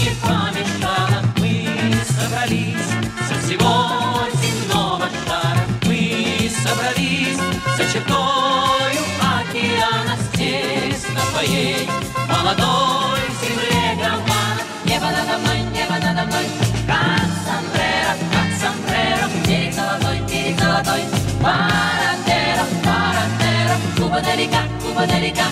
не помешало. Мы собрались со всего земного шара. Мы собрались за чертою океана. Здесь, на твоей молодой земле Гавана. Небо надо мной, небо надо мной, как сомбреро, как сомбреро. Берег золотой, берег золотой, парадеро, парадеро. Куба далека, Куба далека.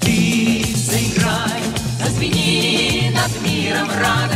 Ты заиграй, зазвени над миром радость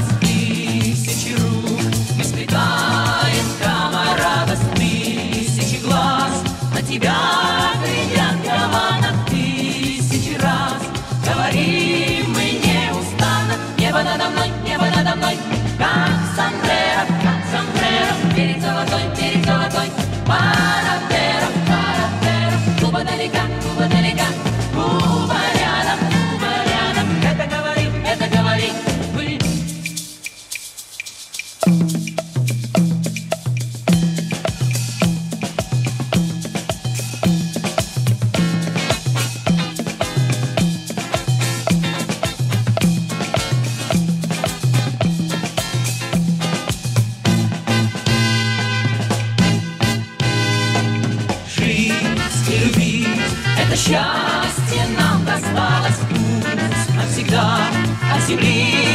счастье нам досталось. Пусть навсегда От земли